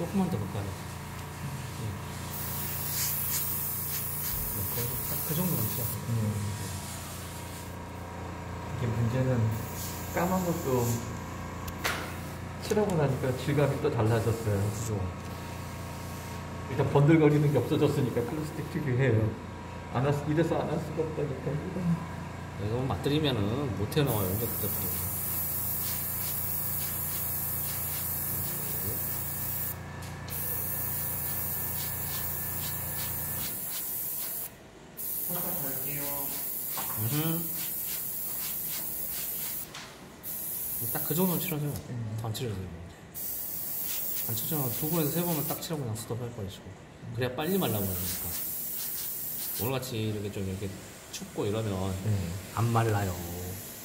조금만 더 가까이. 그 정도는 시작. 음. 이게 문제는 까만 것도 칠하고 나니까 질감이 또 달라졌어요. 그죠. 일단 번들거리는 게 없어졌으니까 플라스틱 특유해요. 안 할, 수- 이래서 안 할 수가 없다니까. 이거 맞들이면은 못 해 나와요. 근데 그때 딱그 정도는 칠하세요. 음. 더안 칠하세요. 안 칠하면 두 번에서 세 번은 딱 칠하고 그냥 스톱할 버리시고. 그래야 빨리 말라버리니까. 오늘같이 이렇게 좀 이렇게 춥고 이러면 네, 안 말라요.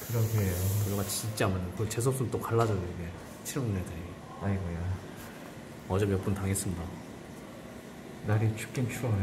그러게요. 그거가 진짜 말라요. 그 재수없으면 또 갈라져요, 이게. 칠하는 애들이. 아이고야. 어제 몇 분 당했습니다. 날이 춥긴 추워요.